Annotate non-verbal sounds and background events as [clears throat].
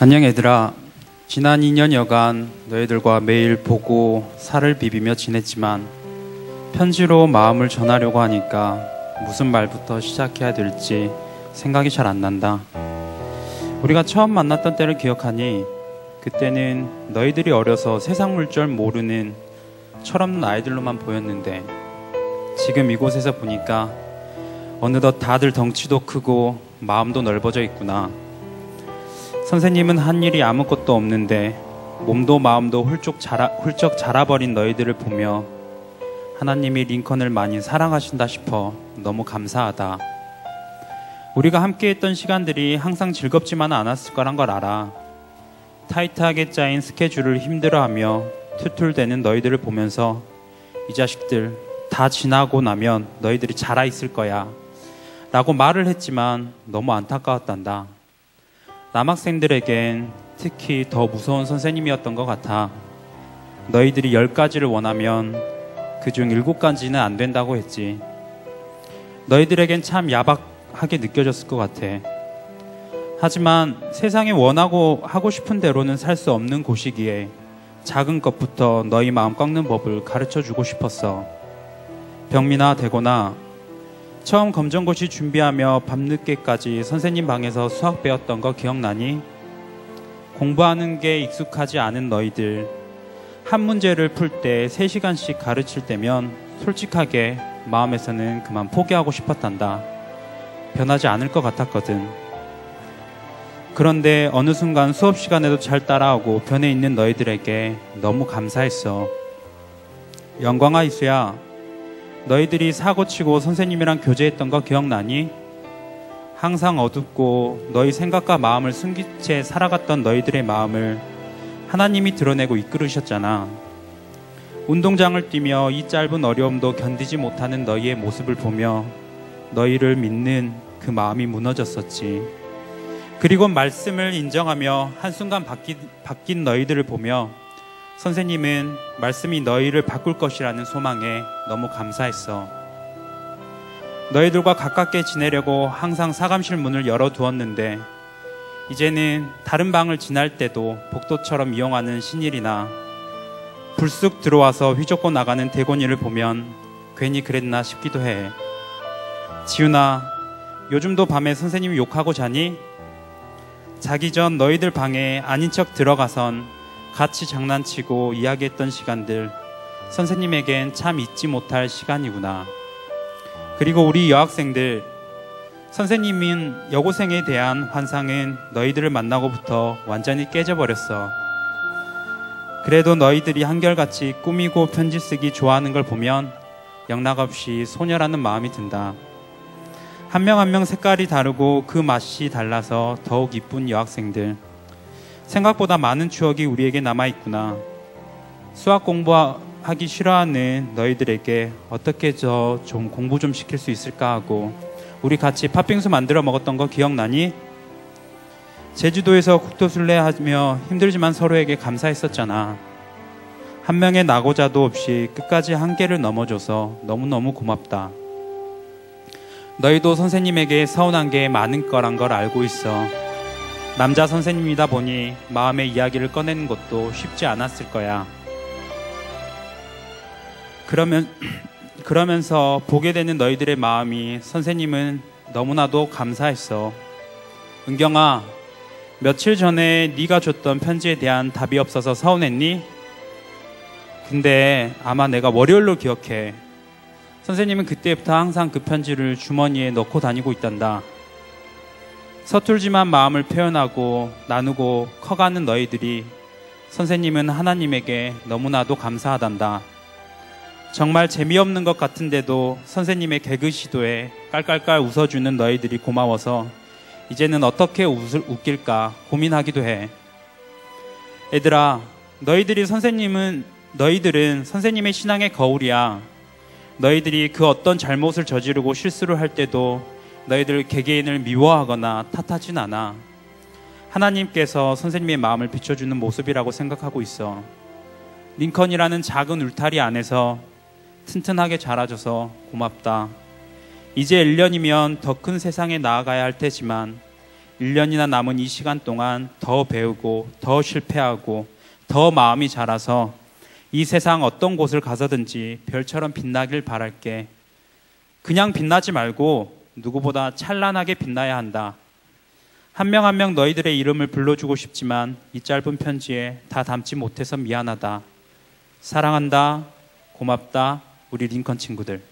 안녕 얘들아. 지난 2년여간 너희들과 매일 보고 살을 비비며 지냈지만 편지로 마음을 전하려고 하니까 무슨 말부터 시작해야 될지 생각이 잘 안 난다. 우리가 처음 만났던 때를 기억하니 그때는 너희들이 어려서 세상 물정 모르는 철없는 아이들로만 보였는데 지금 이곳에서 보니까 어느덧 다들 덩치도 크고 마음도 넓어져 있구나. 선생님은 한 일이 아무것도 없는데 몸도 마음도 훌쩍 자라, 훌쩍 자라버린 너희들을 보며 하나님이 링컨을 많이 사랑하신다 싶어 너무 감사하다. 우리가 함께 했던 시간들이 항상 즐겁지만 않았을 거란 걸 알아. 타이트하게 짜인 스케줄을 힘들어하며 툴툴대는 너희들을 보면서 이 자식들 다 지나고 나면 너희들이 자라 있을 거야. 라고 말을 했지만 너무 안타까웠단다. 남학생들에겐 특히 더 무서운 선생님이었던 것 같아. 너희들이 열 가지를 원하면 그중 일곱 가지는 안 된다고 했지. 너희들에겐 참 야박하게 느껴졌을 것 같아. 하지만 세상에 원하고 하고 싶은 대로는 살 수 없는 곳이기에 작은 것부터 너희 마음 꺾는 법을 가르쳐 주고 싶었어. 병미나 되거나 처음 검정고시 준비하며 밤늦게까지 선생님 방에서 수학 배웠던 거 기억나니? 공부하는 게 익숙하지 않은 너희들. 한 문제를 풀 때 3시간씩 가르칠 때면 솔직하게 마음에서는 그만 포기하고 싶었단다. 변하지 않을 것 같았거든. 그런데 어느 순간 수업 시간에도 잘 따라오고 변해 있는 너희들에게 너무 감사했어. 영광아 이수야, 너희들이 사고치고 선생님이랑 교제했던 거 기억나니? 항상 어둡고 너희 생각과 마음을 숨긴 채 살아갔던 너희들의 마음을 하나님이 드러내고 이끌으셨잖아. 운동장을 뛰며 이 짧은 어려움도 견디지 못하는 너희의 모습을 보며 너희를 믿는 그 마음이 무너졌었지. 그리고 말씀을 인정하며 한순간 바뀐, 바뀐 너희들을 보며 선생님은 말씀이 너희를 바꿀 것이라는 소망에 너무 감사했어. 너희들과 가깝게 지내려고 항상 사감실 문을 열어두었는데 이제는 다른 방을 지날 때도 복도처럼 이용하는 신일이나 불쑥 들어와서 휘젓고 나가는 대곤이를 보면 괜히 그랬나 싶기도 해. 지훈아, 요즘도 밤에 선생님이 욕하고 자니? 자기 전 너희들 방에 아닌 척 들어가선 같이 장난치고 이야기했던 시간들 선생님에겐 참 잊지 못할 시간이구나. 그리고 우리 여학생들 선생님인 여고생에 대한 환상은 너희들을 만나고부터 완전히 깨져버렸어. 그래도 너희들이 한결같이 꾸미고 편지 쓰기 좋아하는 걸 보면 영락없이 소녀라는 마음이 든다. 한 명 한명 색깔이 다르고 그 맛이 달라서 더욱 이쁜 여학생들. 생각보다 많은 추억이 우리에게 남아있구나. 수학 공부하기 싫어하는 너희들에게 어떻게 저 좀 공부 좀 시킬 수 있을까 하고 우리 같이 팥빙수 만들어 먹었던 거 기억나니? 제주도에서 국토순례 하며 힘들지만 서로에게 감사했었잖아. 한 명의 나고자도 없이 끝까지 한계를 넘어줘서 너무너무 고맙다. 너희도 선생님에게 서운한 게 많은 거란 걸 알고 있어. 남자 선생님이다 보니 마음의 이야기를 꺼내는 것도 쉽지 않았을 거야. 그러면, [clears throat] 그러면서 보게 되는 너희들의 마음이 선생님은 너무나도 감사했어. 은경아, 며칠 전에 네가 줬던 편지에 대한 답이 없어서 서운했니? 근데 아마 내가 월요일로 기억해. 선생님은 그때부터 항상 그 편지를 주머니에 넣고 다니고 있단다. 서툴지만 마음을 표현하고 나누고 커가는 너희들이 선생님은 하나님에게 너무나도 감사하단다. 정말 재미없는 것 같은데도 선생님의 개그 시도에 깔깔깔 웃어주는 너희들이 고마워서 이제는 어떻게 웃을, 웃길까 고민하기도 해. 얘들아, 너희들이 선생님은, 너희들은 선생님의 신앙의 거울이야. 너희들이 그 어떤 잘못을 저지르고 실수를 할 때도 너희들 개개인을 미워하거나 탓하진 않아. 하나님께서 선생님의 마음을 비춰주는 모습이라고 생각하고 있어. 링컨이라는 작은 울타리 안에서 튼튼하게 자라줘서 고맙다. 이제 1년이면 더 큰 세상에 나아가야 할 테지만 1년이나 남은 이 시간 동안 더 배우고 더 실패하고 더 마음이 자라서 이 세상 어떤 곳을 가서든지 별처럼 빛나길 바랄게. 그냥 빛나지 말고 누구보다 찬란하게 빛나야 한다. 한명 한 명 너희들의 이름을 불러주고 싶지만 이 짧은 편지에 다 담지 못해서 미안하다. 사랑한다. 고맙다. 우리 링컨 친구들.